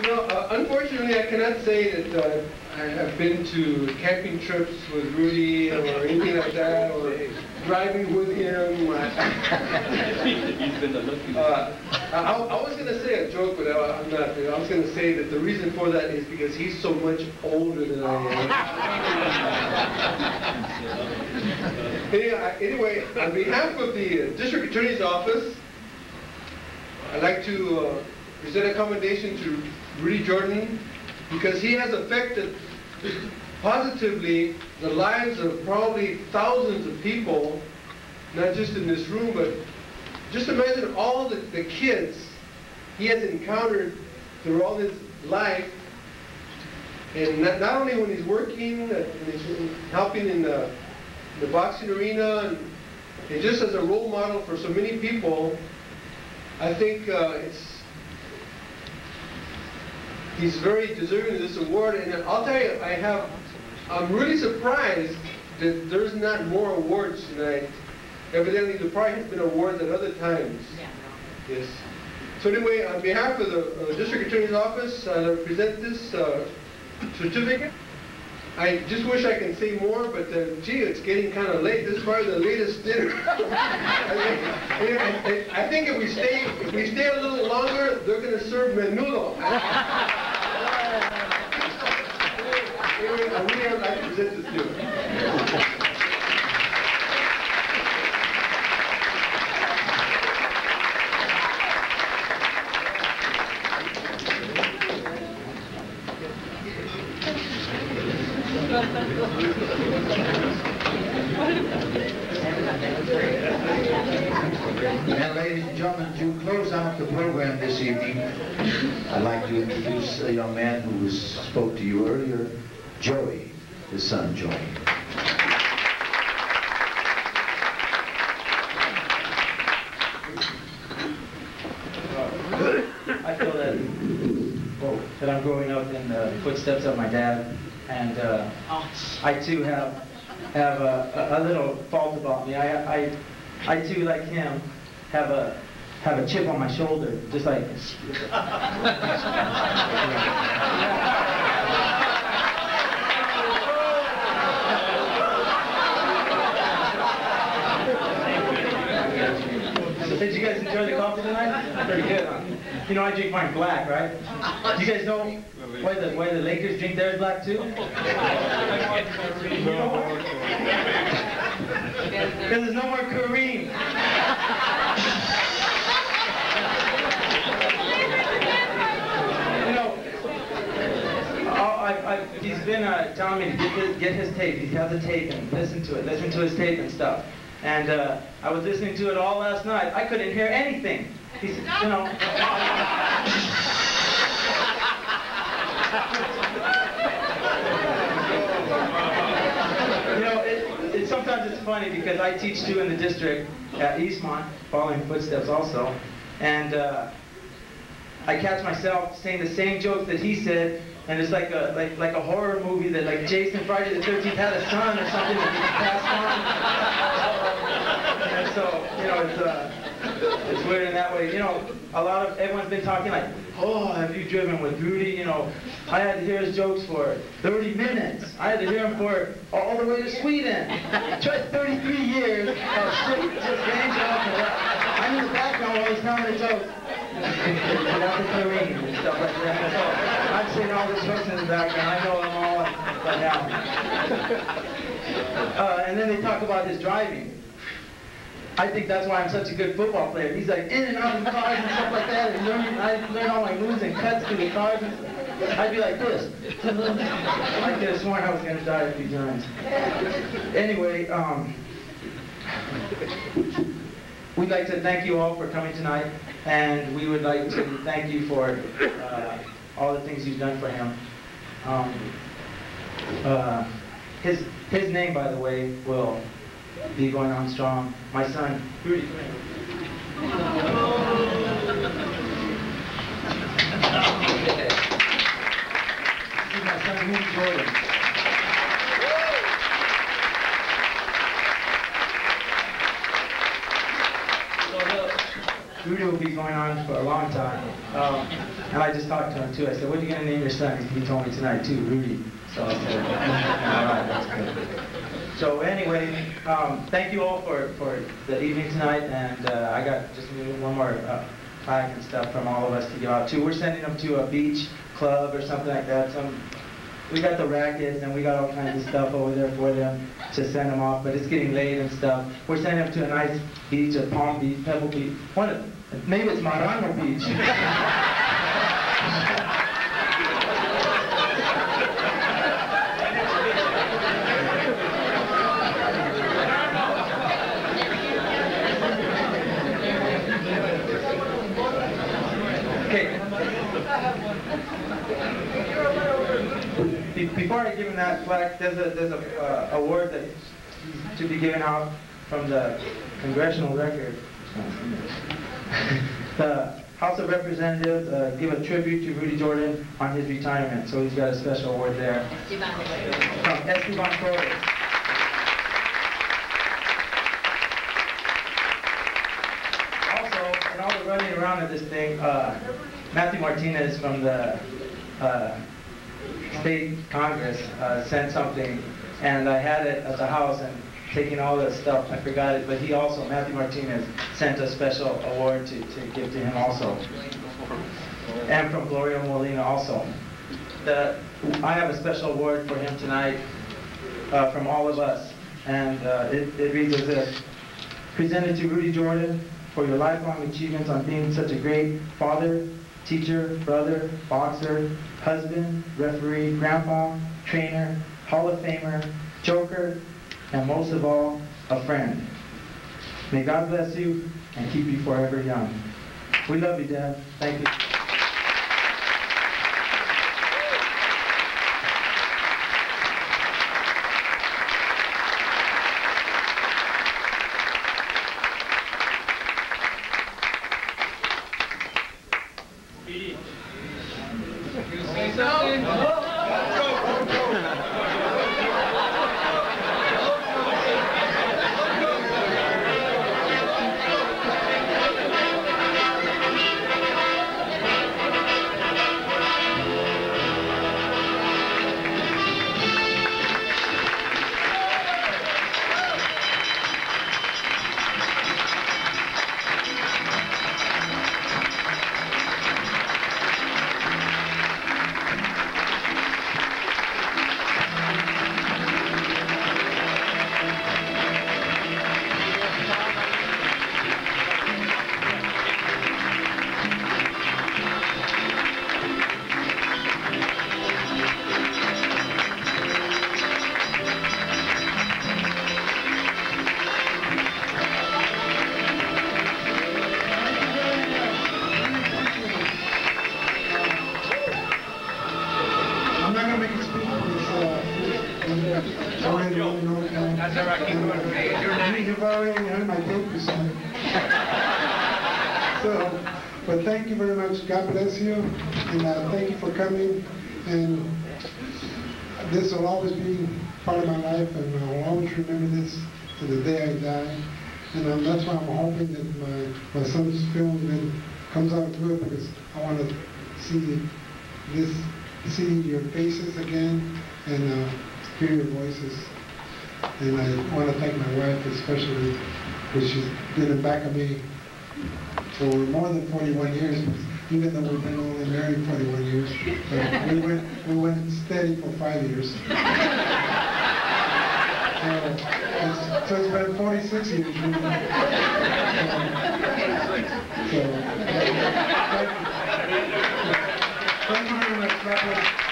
You know, uh, unfortunately, I cannot say that uh, I have been to camping trips with Rudy or anything like that, or driving with him. He's been the lucky Uh, I, I was going to say a joke, but I, I'm not. I was going to say that the reason for that is because he's so much older than I am. anyway, anyway, on behalf of the uh, District Attorney's Office, I'd like to uh, present a commendation to Rudy Jordan because he has affected positively the lives of probably thousands of people, not just in this room, but just imagine all the, the kids he has encountered through all his life. And not, not only when he's working, uh, when he's helping in the, the boxing arena, and, and just as a role model for so many people, I think uh, it's he's very deserving of this award. And I'll tell you, I have, I'm really surprised that there's not more awards tonight. Evidently, the prize has been awarded at other times. Yes. So anyway, on behalf of the uh, District Attorney's Office, I present this uh, certificate. I just wish I can say more, but uh, gee, it's getting kind of late. This is probably the latest dinner. I, think, I think if we stay, if we stay a little longer, they're going to serve menudo. to. And ladies and gentlemen, to close out the program this evening, I'd like to introduce uh, a young man who spoke to you earlier, Joey, his son Joey. I feel that, that I'm growing up in the footsteps of my dad, and uh, I too have have a, a, little fault about me. I, I I too, like him, have a have a chip on my shoulder, just like. Did you guys enjoy the coffee tonight? Pretty good, huh? You know I drink mine black, right? Do you guys know why the why the Lakers drink theirs black too? Because there's no more Kareem. you know, I, I, he's been uh, telling me to get his, get his tape. He has a tape and listen to it, listen to his tape and stuff. And uh, I was listening to it all last night. I couldn't hear anything. He's, you know. you know, it, it, sometimes it's funny because I teach too in the district at Eastmont, following footsteps also, and uh, I catch myself saying the same jokes that he said, and it's like a like like a horror movie that like Jason Friday the 13th had a son or something that he passed on. And you know it's uh, it's weird in that way. You know, a lot of everyone's been talking like, oh, have you driven with Rudy? You know, I had to hear his jokes for 30 minutes. I had to hear him for all the way to Sweden. Tried 33 years of shit, just getting I'm in the background while he's telling the jokes. Without the and stuff like that. So I've seen all the jokes in the background. I know them all by now. Uh, and then they talk about his driving. I think that's why I'm such a good football player. He's like in and out of the cars and stuff like that, and learning, I learned all my moves and cuts through the cars. I'd be like this. I could have sworn I was gonna die a few times. Anyway, um, we'd like to thank you all for coming tonight, and we would like to thank you for uh, all the things you've done for him. Um, uh, his his name, by the way, will be going on strong. My son, my son, Rudy. Rudy will be going going on for a long time. Um, and I just talked to him too. I said, what are you going to name your son? He told me tonight too, Rudy. So I said, all right, that's good. So anyway, um, thank you all for, for the evening tonight, and uh, I got just one more uh, flag and stuff from all of us to give out too. We're sending them to a beach club or something like that. Some, we got the rackets and we got all kinds of stuff over there for them to send them off, but it's getting late and stuff. We're sending them to a nice beach, a Palm Beach, Pebble Beach, one of maybe it's Marano Beach. Before I give him that flag, there's a, there's a uh, award that to be given out from the Congressional Record. The House of Representatives uh, give a tribute to Rudy Jordan on his retirement, so he's got a special award there. From Esteban Torres. Also, in all the running around of this thing, uh, Matthew Martinez from the uh, state congress uh, sent something, and I had it at the house, and taking all the stuff, I forgot it, but he also, Matthew Martinez, sent a special award to, to give to him also. And from Gloria Molina also. The, I have a special award for him tonight uh, from all of us, and uh, it, it reads as this. Presented to Rudy Jordan for your lifelong achievements on being such a great father, teacher, brother, boxer, husband, referee, grandpa, trainer, Hall of Famer, joker, and most of all, a friend. May God bless you and keep you forever young. We love you, Dad. Thank you. My. So, but thank you very much, God bless you, and, uh, thank you for coming, and this will always be part of my life, and I'll always remember this to the day I die, and um, that's why I'm hoping that my, my son's film then comes out good, because I wanna see this, see your faces again, and, uh, hear your voices. And I want to thank my wife especially, because she's been in back of me for more than 41 years, even though we've been only married 41 years. But we went, we went steady for five years. So it's, so it's been 46 years. really. So, so, thank you. You very much.